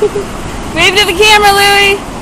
Wave to the camera, Louie.